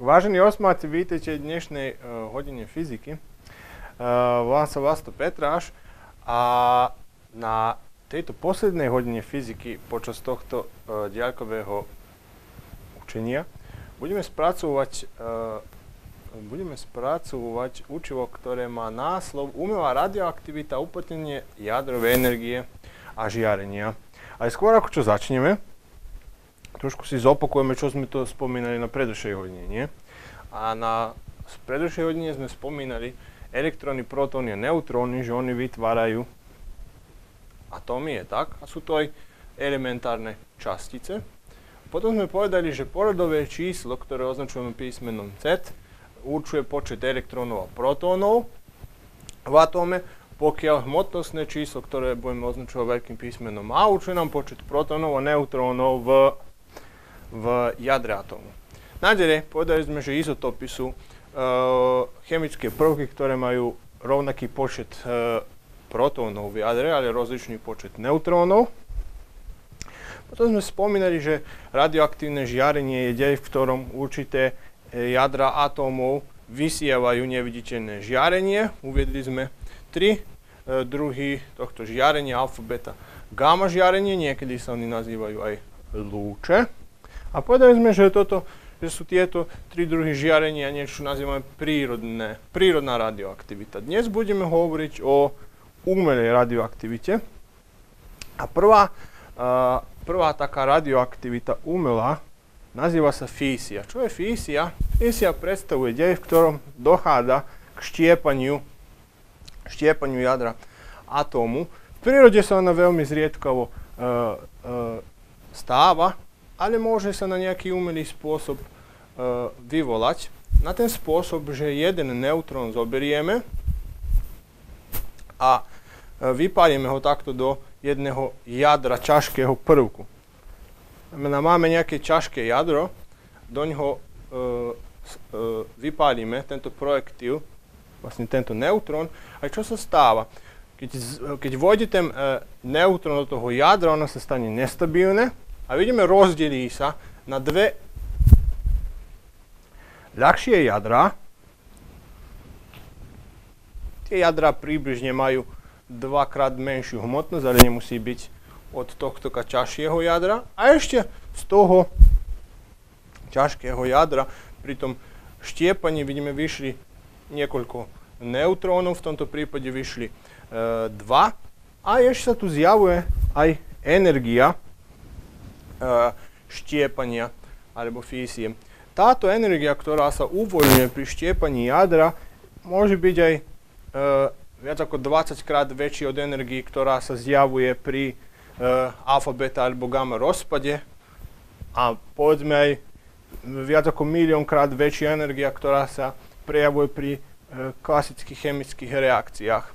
Vážení osmáci, vítejte dnešnej uh, hodine fyziky. Uh, volám sa Vlasto Petráš a na tejto poslednej hodine fyziky počas tohto uh, diaľkového učenia budeme spracovať, uh, budeme spracovať učivo, ktoré má náslov Umelá radioaktivita, uplatnenie jadrovej energie a žiarenia. Ale skôr ako čo začneme, trošku si zopakujeme, čo sme to spomínali na predošlej hodine, nie? A na predošlej hodine sme spomínali elektróny, protóny a neutróny, že oni vytvárajú atómy, je tak? A sú to aj elementárne častice. Potom sme povedali, že poradové číslo, ktoré označujeme písmenom Z, určuje počet elektrónov a protónov v atóme, pokiaľ hmotnostné číslo, ktoré budeme označovať veľkým písmenom A, určuje nám počet protónov a neutrónov v v jadre atómu. Naďalej, povedali sme, že izotopy sú uh, chemické prvky, ktoré majú rovnaký počet uh, protónov v jadre, ale rozličný počet neutrónov. Potom sme spomínali, že radioaktívne žiarenie je dej, v ktorom určité e, jadra atómov vysievajú neviditeľné žiarenie. Uviedli sme tri e, druhy tohto žiarenia, alfa, beta, gamma žiarenie, niekedy sa oni nazývajú aj lúče. A povedali sme, že, toto, že sú tieto tri druhy žiarenia niečo nazývame prírodné, prírodná radioaktivita. Dnes budeme hovoriť o umelej radioaktivite. A prvá, uh, prvá taká radioaktivita umelá nazýva sa físia. Čo je físia? Físia predstavuje dej, v ktorom dochádza k štiepaniu, štiepaniu jadra atómu. V prírode sa ona veľmi zriedkavo uh, uh, stáva, ale môže sa na nejaký umelý spôsob e, vyvolať. Na ten spôsob, že jeden neutrón zoberieme a e, vypálime ho takto do jedného jadra ťažkého prvku. Znamená, máme nejaké ťažké jadro, do ňoho e, e, vypálime tento projektil, vlastne tento neutrón, a čo sa stáva? Keď, keď vôjde ten e, neutrón do toho jadra, ono sa stane nestabilné, a vidíme, rozdelí sa na dve ľahšie jadra. Tie jadra približne majú dvakrát menšiu hmotnosť, ale nemusí byť od tohto ťažšieho jadra. A ešte z toho ťažkého jadra pri tom štiepaní vidíme vyšli niekoľko neutrónov, v tomto prípade vyšli e, dva. A ešte sa tu zjavuje aj energia, štiepania alebo fízie. Táto energia, ktorá sa uvoľňuje pri štiepaní jadra, môže byť aj e, viac ako 20 krát väčší od energii, ktorá sa zjavuje pri e, alfa, beta alebo gamma rozpade a povedzme aj viac ako milión krát väčšia energia, ktorá sa prejavuje pri e, klasických chemických reakciách.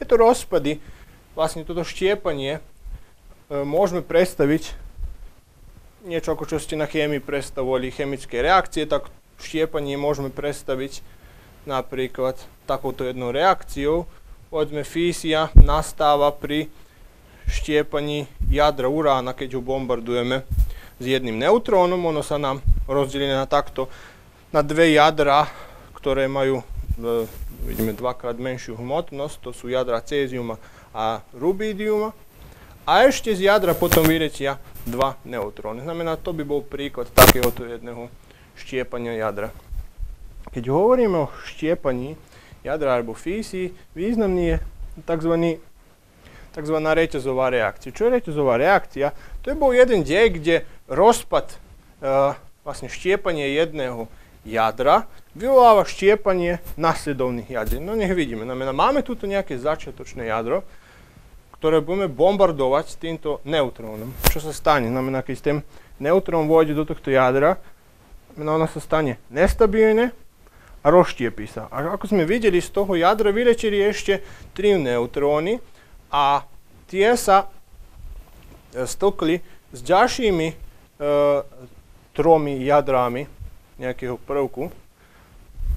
Tieto rozpady, vlastne toto štiepanie, e, môžeme predstaviť niečo ako čo ste na chémii predstavovali chemické reakcie, tak štiepanie môžeme predstaviť napríklad takouto jednou reakciou. Povedzme, fízia nastáva pri štiepaní jadra urána, keď ho bombardujeme s jedným neutrónom. Ono sa nám rozdelí na takto na dve jadra, ktoré majú e, vidíme dvakrát menšiu hmotnosť, to sú jadra céziuma a rubídiuma. A ešte z jadra potom vyletia dva neutróny. Znamená, to by bol príklad takéhoto jedného štiepania jadra. Keď hovoríme o štiepaní jadra alebo físii, významný je tzv. tzv. reťazová reakcia. Čo je reťazová reakcia? To je bol jeden dej, kde rozpad, e, vlastne štiepanie jedného jadra vyvoláva štiepanie nasledovných jadier. No nech vidíme. Znamená, máme tu nejaké začiatočné jadro, ktoré budeme bombardovať týmto neutrónom. Čo sa stane? Znamená, keď ten neutrón vôjde do tohto jadra, znamená, ono sa stane nestabilné a rozštiepí sa. A ako sme videli, z toho jadra vylečili ešte tri neutróny a tie sa e, stokli s ďalšími e, tromi jadrami nejakého prvku.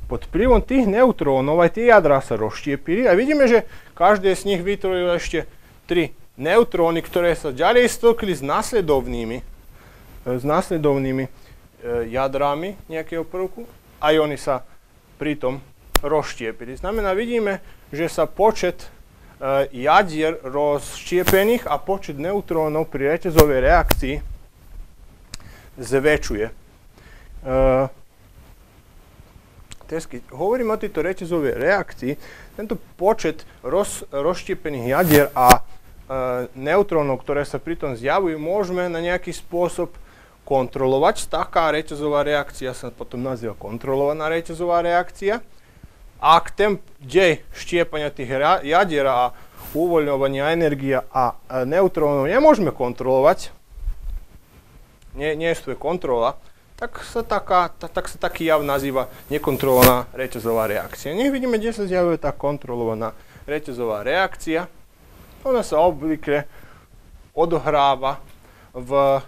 Pod vplyvom tých neutrónov aj tie jadra sa rozštiepili a vidíme, že každé z nich vytvorilo ešte tri neutróny, ktoré sa ďalej stokli s následovnými, e, s následovnými jadrami nejakého prvku, aj oni sa pritom rozštiepili. Znamená, vidíme, že sa počet e, jadier rozštiepených a počet neutrónov pri reťazovej reakcii zväčšuje. E, Tesky, hovorím o tejto reťazovej reakcii, tento počet roz, rozštiepených jadier a e, neutrónov, ktoré sa pritom zjavujú, môžeme na nejaký spôsob kontrolovať. Taká reťazová reakcia sa potom nazýva kontrolovaná reťazová reakcia. Ak ten dej štiepania tých jadier a uvoľňovania energia a neutrónov nemôžeme kontrolovať, nie, nie je kontrola, tak sa, taká, ta, tak sa taký jav nazýva nekontrolovaná reťazová reakcia. Nech vidíme, kde sa zjavuje tá kontrolovaná reťazová reakcia. Ona sa obvykle odohráva v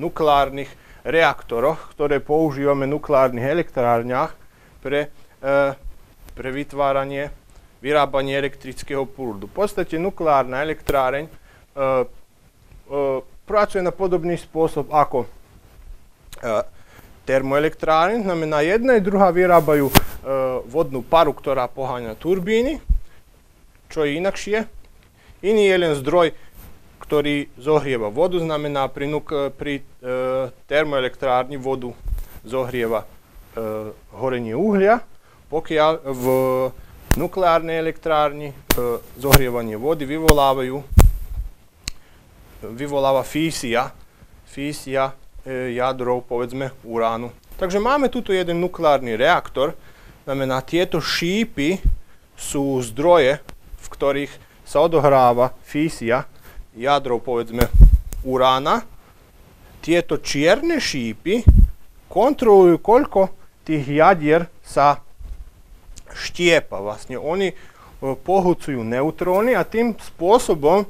nukleárnych reaktoroch, ktoré používame v nukleárnych elektrárniach pre, e, pre vytváranie, vyrábanie elektrického prúdu. V podstate nukleárna elektráreň e, e, pracuje na podobný spôsob ako e, termoelektrárne, znamená jedna i druhá vyrábajú e, vodnú paru, ktorá poháňa turbíny, čo je inakšie. Iný je len zdroj, ktorý zohrieva vodu, znamená pri, nuk, pri e, termoelektrárni vodu zohrieva e, horenie uhlia, pokiaľ v nukleárnej elektrárni e, zohrievanie vody vyvolávajú vyvoláva físia. Físia E, jadrov, povedzme, uránu. Takže máme tuto jeden nukleárny reaktor, znamená tieto šípy sú zdroje, v ktorých sa odohráva físia jadrov, povedzme, urána. Tieto čierne šípy kontrolujú, koľko tých jadier sa štiepa. Vlastne oni e, pohúcujú neutróny a tým spôsobom e,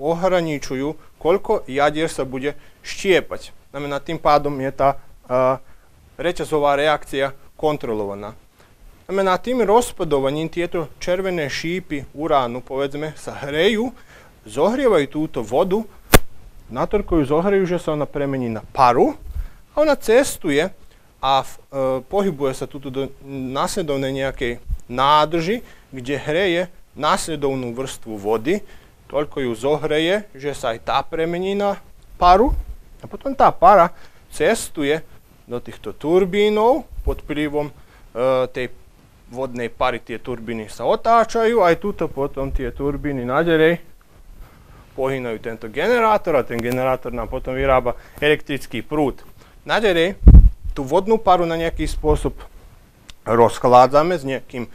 ohraničujú, koľko jadier sa bude štiepať. Znamená, tým pádom je tá uh, reťazová reakcia kontrolovaná. Znamená, tým rozpadovaním tieto červené šípy uránu, povedzme, sa hrejú, zohrievajú túto vodu, natoľko ju zohrejú, že sa ona premení na paru a ona cestuje a v, e, pohybuje sa tuto do následovnej nejakej nádrži, kde hreje následovnú vrstvu vody, toľko ju zohreje, že sa aj tá premení na paru a potom tá para cestuje do týchto turbínov pod vplyvom e, tej vodnej pary tie turbíny sa otáčajú, aj tuto potom tie turbíny naderej pohýnajú tento generátor a ten generátor nám potom vyrába elektrický prúd. Naderej tú vodnú paru na nejaký spôsob rozchádzame s nejakým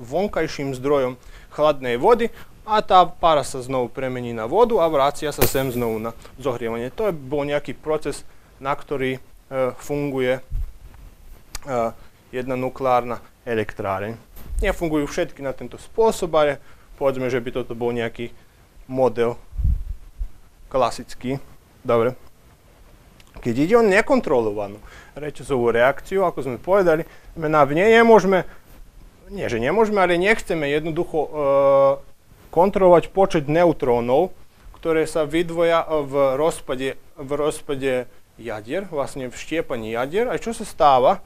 vonkajším zdrojom chladnej vody a tá pára sa znovu premení na vodu a vracia sa sem znovu na zohrievanie. To je bol nejaký proces, na ktorý e, funguje e, jedna nukleárna elektráreň. Nefungujú všetky na tento spôsob, ale povedzme, že by toto bol nejaký model klasický. Dobre. Keď ide o nekontrolovanú reťazovú reakciu, ako sme povedali, na v nej nemôžeme, nie že nemôžeme, ale nechceme jednoducho e, kontrolovať počet neutrónov, ktoré sa vydvoja v rozpade, v rozpade jadier, vlastne v štiepaní jadier. A čo sa stáva?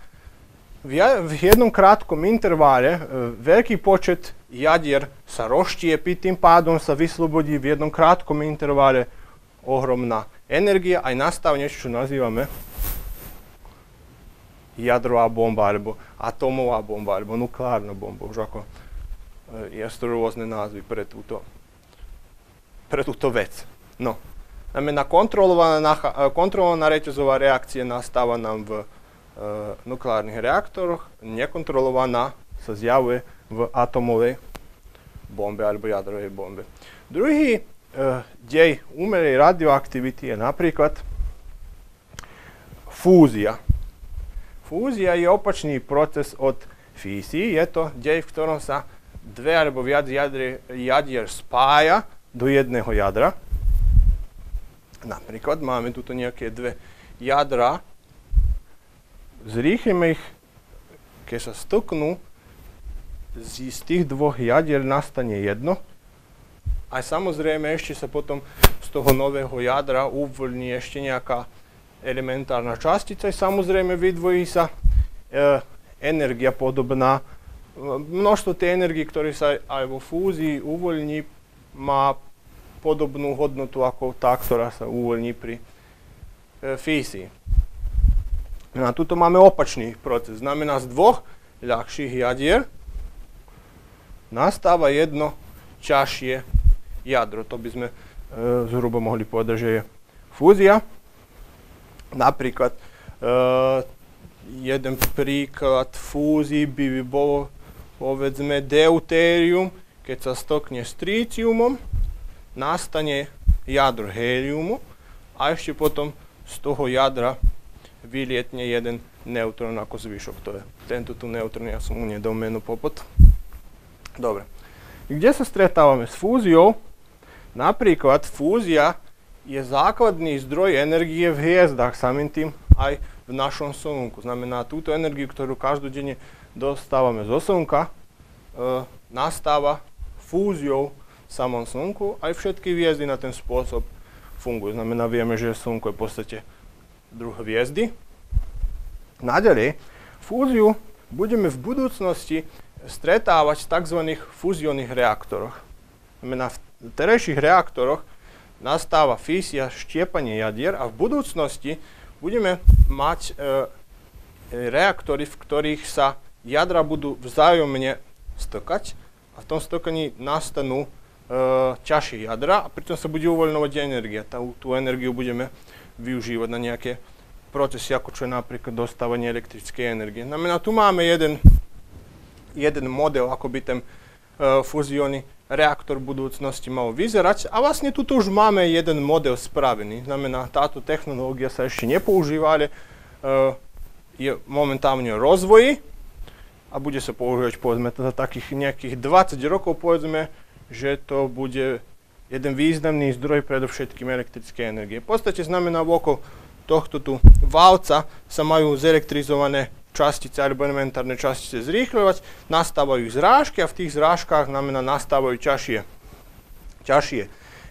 V, jednom krátkom intervále e, veľký počet jadier sa rozštiepi, tým pádom sa vyslobodí v jednom krátkom intervále ohromná energia, aj nastav niečo, čo nazývame jadrová bomba, alebo atomová bomba, alebo nukleárna bomba, už ako je to rôzne názvy pre túto, pre túto vec. No. Znamená, kontrolovaná, kontrolovaná reťazová reakcia nastáva nám v nukleárnych reaktoroch, nekontrolovaná sa zjavuje v atomovej bombe alebo jadrovej bombe. Druhý e, dej umelej radioaktivity je napríklad fúzia. Fúzia je opačný proces od fízii. Je to dej, v ktorom sa dve alebo viac jadre, jadier spája do jedného jadra. Napríklad máme tu nejaké dve jadra, zrýchlime ich, keď sa stoknú, z, z tých dvoch jadier nastane jedno. A samozrejme ešte sa potom z toho nového jadra uvoľní ešte nejaká elementárna častica i samozrejme vytvorí sa e, energija podobná množstvo tej energie, ktoré sa aj vo fúzii uvoľní, má podobnú hodnotu ako tá, ktorá sa uvoľní pri e, fízii. No a tuto máme opačný proces. Znamená z dvoch ľahších jadier nastáva jedno ťažšie jadro. To by sme e, zhruba mohli povedať, že je fúzia. Napríklad e, jeden príklad fúzii by bol povedzme deutérium, keď sa stokne s tríciumom, nastane jadro heliumu a ešte potom z toho jadra vylietne jeden neutrón ako zvyšok. To je tento tu neutrón, ja som mu nedal meno popod. Dobre. Kde sa stretávame s fúziou? Napríklad fúzia je základný zdroj energie v hviezdach, samým tým aj v našom slnku. Znamená, túto energiu, ktorú každodenne dostávame zo slnka, e, nastáva fúziou v samom slnku. Aj všetky hviezdy na ten spôsob fungujú. Znamená, vieme, že slnko je v podstate druh hviezdy. Naďalej, fúziu budeme v budúcnosti stretávať v tzv. fúzionných reaktoroch. Znamená, v terajších reaktoroch nastáva físia, štiepanie jadier a v budúcnosti budeme mať e, reaktory, v ktorých sa jadra budú vzájomne stokať a v tom stokaní nastanú ťažšie jadra a pritom sa bude uvoľňovať energia. Tá, tú energiu budeme využívať na nejaké procesy, ako čo je napríklad dostávanie elektrickej energie. Znamená, tu máme jeden, jeden model, ako by ten uh, fúziónny reaktor v budúcnosti mal vyzerať a vlastne tu už máme jeden model spravený. Znamená, táto technológia sa ešte nepoužíva, ale uh, je momentálne v rozvoji a bude sa používať povedzme za takých nejakých 20 rokov povedzme, že to bude jeden významný zdroj predovšetkým elektrickej energie. V podstate znamená okolo tohto tu válca sa majú zelektrizované častice alebo elementárne častice zrýchľovať, nastávajú zrážky a v tých zrážkach znamená nastávajú ťažšie, ťažšie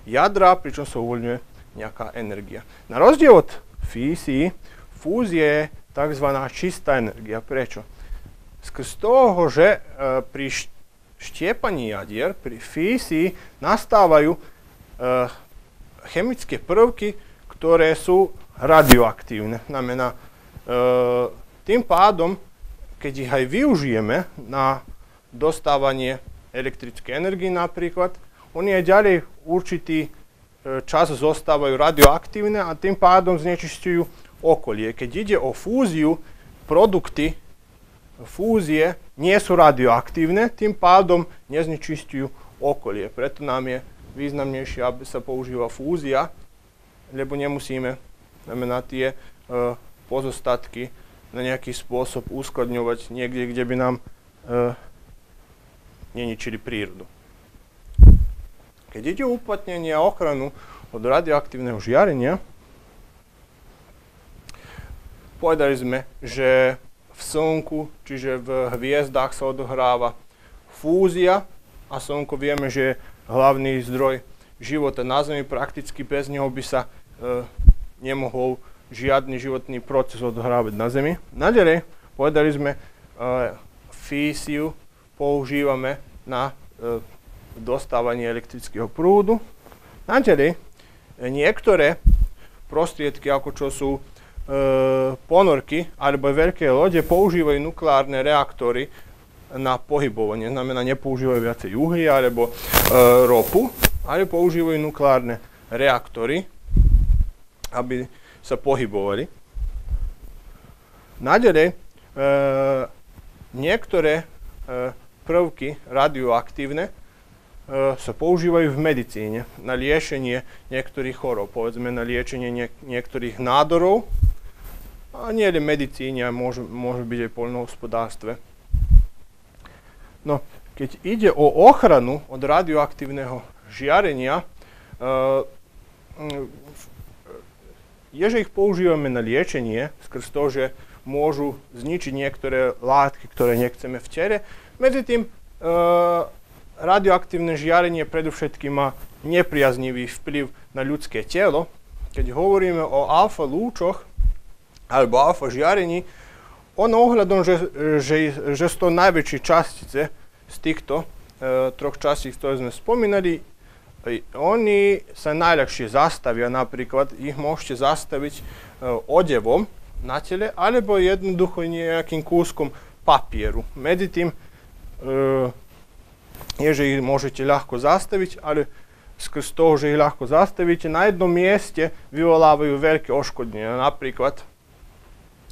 jadra, pričom sa uvoľňuje nejaká energia. Na rozdiel od fízy, fúzie je tzv. čistá energia. Prečo? Skrz toho, že e, pri štiepaní jadier, pri fízii nastávajú e, chemické prvky, ktoré sú radioaktívne. Znamená, e, tým pádom, keď ich aj využijeme na dostávanie elektrickej energie napríklad, oni aj ďalej určitý e, čas zostávajú radioaktívne a tým pádom znečistujú okolie. Keď ide o fúziu, produkty fúzie nie sú radioaktívne, tým pádom neznečistujú okolie. Preto nám je významnejšie, aby sa používa fúzia, lebo nemusíme znamená tie e, pozostatky na nejaký spôsob uskladňovať niekde, kde by nám e, neničili prírodu. Keď ide o uplatnenie a ochranu od radioaktívneho žiarenia, povedali sme, že v Slnku, čiže v hviezdách sa odohráva fúzia a Slnko vieme, že je hlavný zdroj života na Zemi. Prakticky bez neho by sa e, nemohol žiadny životný proces odohrávať na Zemi. Naďalej, povedali sme, uh, físiu používame na uh, dostávanie elektrického prúdu. Naďalej, niektoré prostriedky, ako čo sú e, ponorky alebo veľké lode, používajú nukleárne reaktory na pohybovanie. Znamená, nepoužívajú viacej uhlie alebo e, ropu, ale používajú nukleárne reaktory aby sa pohybovali. Naďalej, e, niektoré e, prvky radioaktívne e, sa používajú v medicíne na liečenie niektorých chorób, povedzme na liečenie niek- niektorých nádorov, a nie len medicíne, môže, môže byť aj poľnohospodárstve. No, keď ide o ochranu od radioaktívneho žiarenia, e, je, že ich používame na liečenie, skrz to, že môžu zničiť niektoré látky, ktoré nechceme v tele. Medzi tým e, radioaktívne žiarenie predovšetkým má nepriaznivý vplyv na ľudské telo. Keď hovoríme o alfa lúčoch, alebo alfa žiarení, ono ohľadom, že, že, že sú to najväčšie častice z týchto e, troch častíc, ktoré sme spomínali, oni sa najľahšie zastavia, napríklad ich môžete zastaviť e, odevom na tele, alebo jednoducho nejakým kúskom papieru. Medzi tým e, že ich môžete ľahko zastaviť, ale skrz toho, že ich ľahko zastavíte, na jednom mieste vyvolávajú veľké oškodenia, napríklad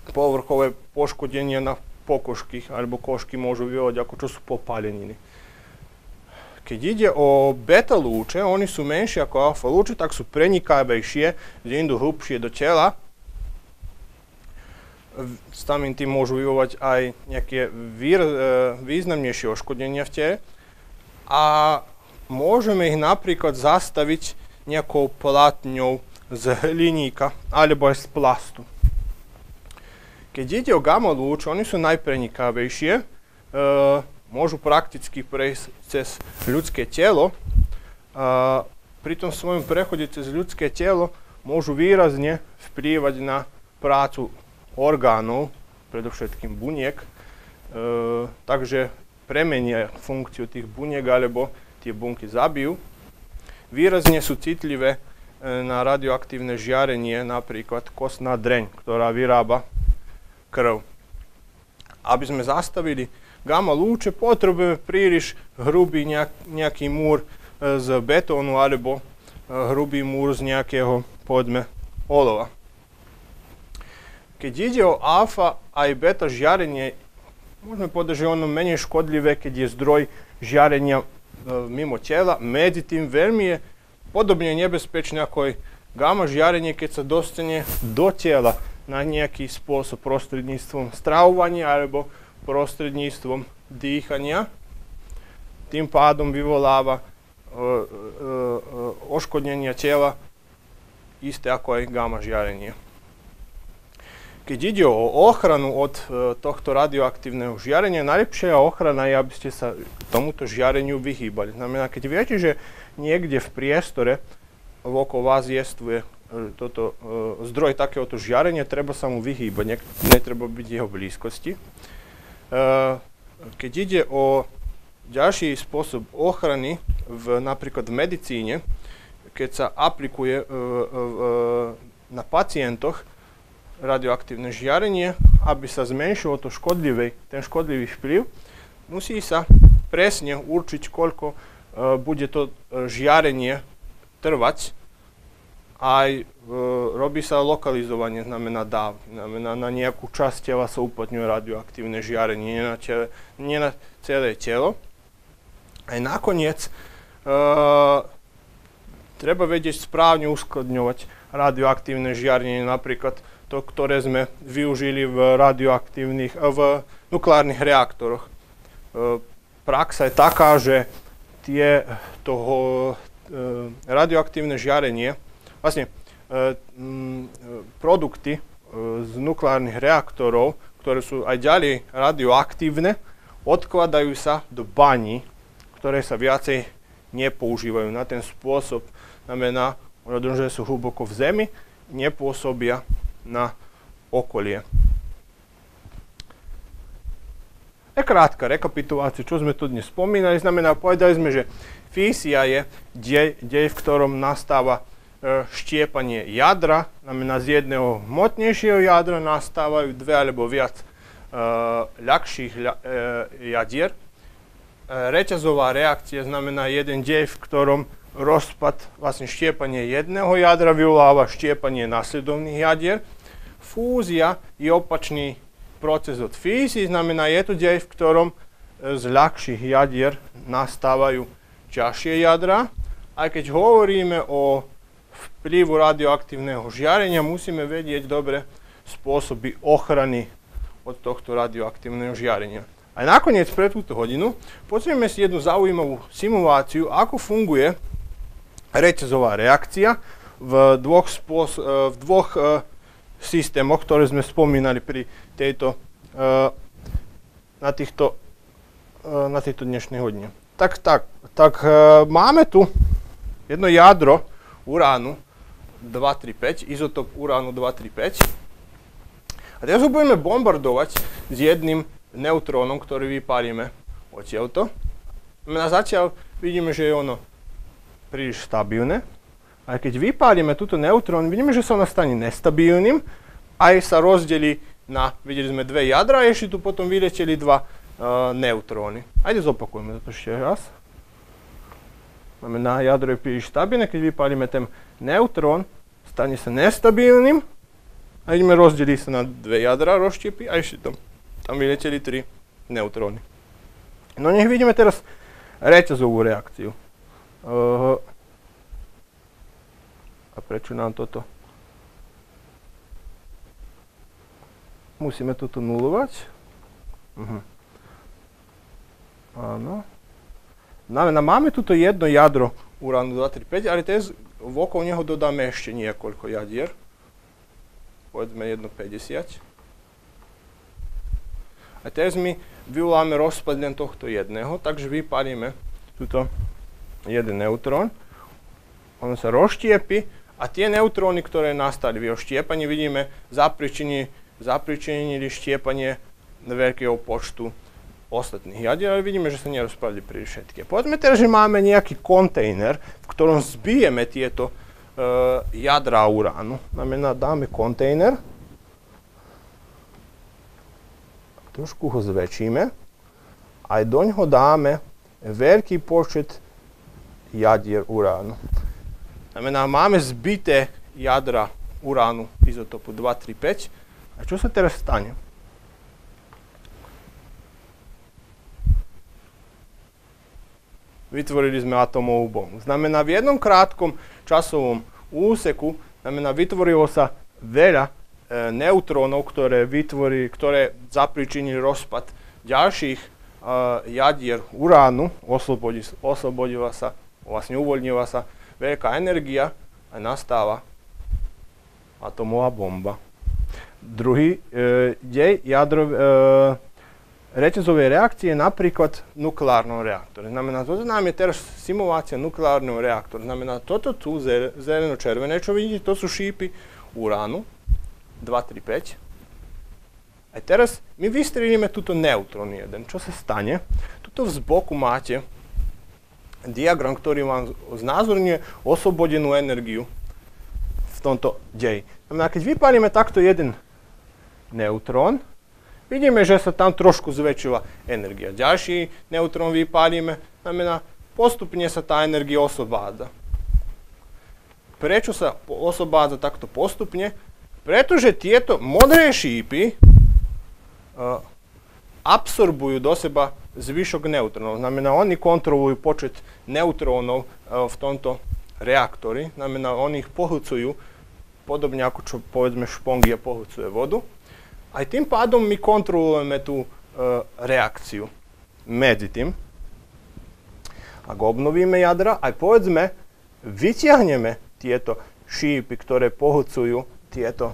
povrchové poškodenia na pokožky, alebo košky môžu vyvolať ako čo sú popáleniny. Keď ide o beta lúče, oni sú menšie ako alfa lúče, tak sú prenikavejšie, že idú hlubšie do tela. Samým tým môžu vyvolať aj nejaké výr, e, významnejšie oškodenia v tele. A môžeme ich napríklad zastaviť nejakou platňou z hliníka alebo aj z plastu. Keď ide o gamma lúč, oni sú najprenikavejšie. E, môžu prakticky prejsť cez ľudské telo. A pri tom svojom prechode cez ľudské telo môžu výrazne vplývať na prácu orgánov, predovšetkým buniek, e, takže premenia funkciu tých buniek alebo tie bunky zabijú. Výrazne sú citlivé e, na radioaktívne žiarenie, napríklad kostná dreň, ktorá vyrába krv. Aby sme zastavili gamma lúče, potrebujeme príliš hrubý nejak, nejaký múr e, z betónu alebo e, hrubý múr z nejakého, povedzme, olova. Keď ide o alfa aj beta žiarenie, môžeme povedať, že ono menej škodlivé, keď je zdroj žiarenia e, mimo tela. Medzi tým veľmi je podobne nebezpečné ako aj gamma žiarenie, keď sa dostane do tela na nejaký spôsob prostredníctvom stravovania alebo prostredníctvom dýchania. Tým pádom vyvoláva e, e, e, oškodnenia tela isté ako aj gamma žiarenie. Keď ide o ochranu od tohto radioaktívneho žiarenia, najlepšia ochrana je, aby ste sa tomuto žiareniu vyhýbali. Znamená, keď viete, že niekde v priestore okolo vás jestuje toto, zdroj takéhoto žiarenia, treba sa mu vyhýbať, netreba byť jeho blízkosti. Eh, keď ide o ďalší spôsob ochrany, v, napríklad v medicíne, keď sa aplikuje uh, na pacientoch radioaktívne žiarenie, aby sa zmenšilo to škodlivý, ten škodlivý vplyv, musí sa presne určiť, koľko bude to žiarenie trvať aj e, robí sa lokalizovanie, znamená dáv, znamená na nejakú časť tela sa uplatňuje radioaktívne žiarenie, nie na, tele, nie na celé telo. Aj nakoniec e, treba vedieť správne uskladňovať radioaktívne žiarenie, napríklad to, ktoré sme využili v radioaktívnych, v nukleárnych reaktoroch. E, praxa je taká, že tie toho, e, radioaktívne žiarenie vlastne e, produkty e, z nukleárnych reaktorov, ktoré sú aj ďalej radioaktívne, odkladajú sa do baní, ktoré sa viacej nepoužívajú. Na ten spôsob znamená, že sú hlboko v zemi, nepôsobia na okolie. Je krátka rekapitulácia, čo sme tu dnes spomínali. Znamená, povedali sme, že físia je dej, dej v ktorom nastáva štiepanie jadra, znamená z jedného hmotnejšieho jadra nastávajú dve alebo viac e, ľahších e, jadier. Reťazová reakcia znamená jeden dej, v ktorom rozpad, vlastne štiepanie jedného jadra vyvoláva štiepanie následovných jadier. Fúzia je opačný proces od fízy, znamená je to dej, v ktorom z ľahších jadier nastávajú ťažšie jadra. Aj keď hovoríme o vplyvu radioaktívneho žiarenia musíme vedieť dobre spôsoby ochrany od tohto radioaktívneho žiarenia. A nakoniec pre túto hodinu pozrieme si jednu zaujímavú simuláciu, ako funguje reťazová reakcia v dvoch, spôs- e, v dvoch uh, systémoch, ktoré sme spomínali pri tejto, uh, na, týchto, na tejto dnešnej hodine. Tak, tak, tak máme tu jedno jadro, uránu 235, izotop uránu 235. A teraz ho budeme bombardovať s jedným neutrónom, ktorý vypálime odtiaľto. Na zatiaľ vidíme, že je ono príliš stabilné. A keď vypálime túto neutrón, vidíme, že sa ono stane nestabilným, aj sa rozdelí na, videli sme dve jadra a ešte tu potom vyleteli dva uh, neutróny. Ajde zopakujeme to ešte raz. Na jadro je príliš stabilné, keď vypálime ten neutrón, stane sa nestabilným a ideme rozdeliť sa na dve jadra, rozštiepi a ešte tam, tam vyleteli tri neutróny. No nech vidíme teraz reťazovú reakciu. Uh, a prečo nám toto? Musíme toto nulovať. Uh-huh. Áno. Znamená, máme tuto jedno jadro uránu 235, ale teraz okolo neho dodáme ešte niekoľko jadier. Povedzme 1,50. A teraz my vyvoláme rozpad len tohto jedného, takže vypálime tuto jeden neutrón. On sa rozštiepi a tie neutróny, ktoré nastali v jeho štiepaní, vidíme, zapričinili štiepanie veľkého počtu ostatných jadier, ale vidíme, že sa nerozpadli pri všetky. Povedzme teraz, že máme nejaký kontejner, v ktorom zbijeme tieto uh, jadra uránu. Znamená, dáme kontejner, trošku ho zväčšíme, aj do ňoho dáme veľký počet jadier uránu. Znamená, máme zbité jadra uránu izotopu 2, 3, 5. A čo sa teraz stane? Vytvorili sme atomovú bombu. Znamená, v jednom krátkom časovom úseku znamená, vytvorilo sa veľa E, neutrónov, ktoré, vytvorí, ktoré zapričinili rozpad ďalších uh, jadier uránu, oslobodí, oslobodila sa, vlastne uvoľnila sa veľká energia a nastáva atomová bomba. Druhý e, dej jadro, e, reťazovej reakcie napríklad nukleárnom reaktore. Znamená, toto nám je teraz simulácia nukleárneho reaktora. Znamená, toto tu zeleno-červené, čo vidíte, to sú šípy uránu. 2, 3, 5. A teraz my vystriedíme túto neutrón jeden. Čo sa stane? Tuto z boku máte diagram, ktorý vám znázorňuje oslobodenú energiu v tomto deji. Znamená, keď vypálime takto jeden neutrón, vidíme, že sa tam trošku zväčšila energia. Ďalší neutrón vypálime, znamená, postupne sa tá energia oslobádza. Prečo sa oslobádza takto postupne? Pretože tieto modré šípy uh, absorbujú do seba zvyšok neutrónov. Znamená, oni kontrolujú počet neutrónov uh, v tomto reaktori. Znamená, oni ich pohlcujú, podobne ako čo povedzme špongia pohlcuje vodu. Aj tým pádom my kontrolujeme tú uh, reakciu medzi tým. Ak obnovíme jadra, aj povedzme, vyťahneme tieto šípy, ktoré pohlcujú tieto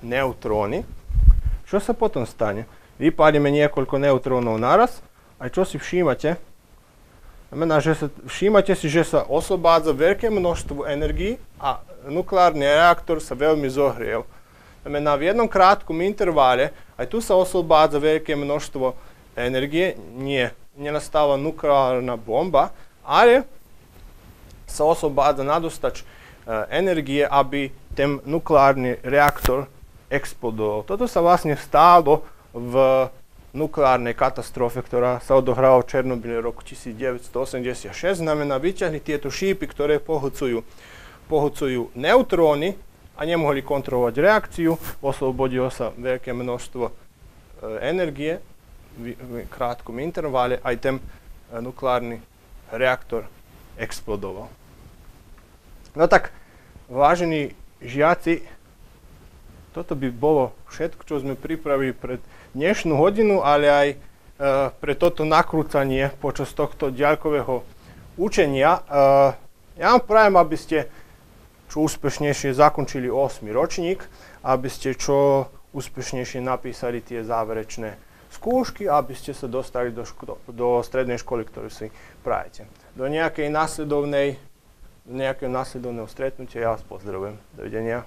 neutróny. Čo sa potom stane? Vypálime niekoľko neutrónov naraz a čo si všímate? Znamená, že sa, všímate si, že sa oslobádza veľké množstvo energií a nukleárny reaktor sa veľmi zohriel. Znamená, v jednom krátkom intervále aj tu sa oslobádza veľké množstvo energie, nie, nenastáva nukleárna bomba, ale sa oslobádza nadostač uh, energie, aby ten nukleárny reaktor explodoval. Toto sa vlastne stálo v nukleárnej katastrofe, ktorá sa odohrala v Černobyle roku 1986. Znamená, vyťahli tieto šípy, ktoré pohlcujú, pohlcujú neutróny a nemohli kontrolovať reakciu. Oslobodilo sa veľké množstvo e, energie v, v krátkom intervale. Aj ten e, nukleárny reaktor explodoval. No tak, vážení žiaci, toto by bolo všetko, čo sme pripravili pred dnešnú hodinu, ale aj e, pre toto nakrúcanie počas tohto ďalkového učenia. E, ja vám prajem, aby ste čo úspešnejšie zakončili 8. ročník, aby ste čo úspešnejšie napísali tie záverečné skúšky, aby ste sa dostali do, ško- do strednej školy, ktorú si prajete. Do nejakej následovnej nejakého následovného stretnutia. Ja vás pozdravujem. Dovidenia.